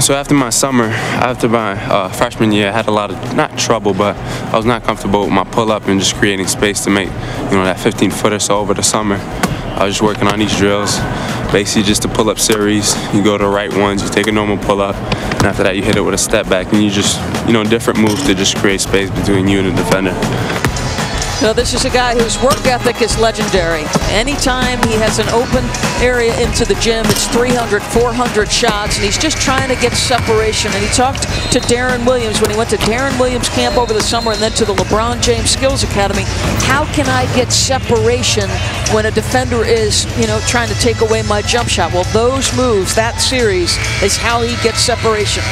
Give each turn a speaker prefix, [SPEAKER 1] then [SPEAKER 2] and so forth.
[SPEAKER 1] So after my summer, after my uh, freshman year, I had a lot of not trouble, but I was not comfortable with my pull-up and just creating space to make you know that 15 footer. So over the summer, I was just working on these drills, basically just a pull-up series. You go to the right ones, you take a normal pull-up, and after that you hit it with a step back, and you just you know different moves to just create space between you and the defender.
[SPEAKER 2] So this is a guy whose work ethic is legendary. Anytime he has an open area into the gym, it's 300, 400 shots, and he's just trying to get separation. And he talked to Deron Williams when he went to Deron Williams camp over the summer and then to the LeBron James Skills Academy. How can I get separation when a defender is, you know, trying to take away my jump shot? Well, those moves, that series, is how he gets separation.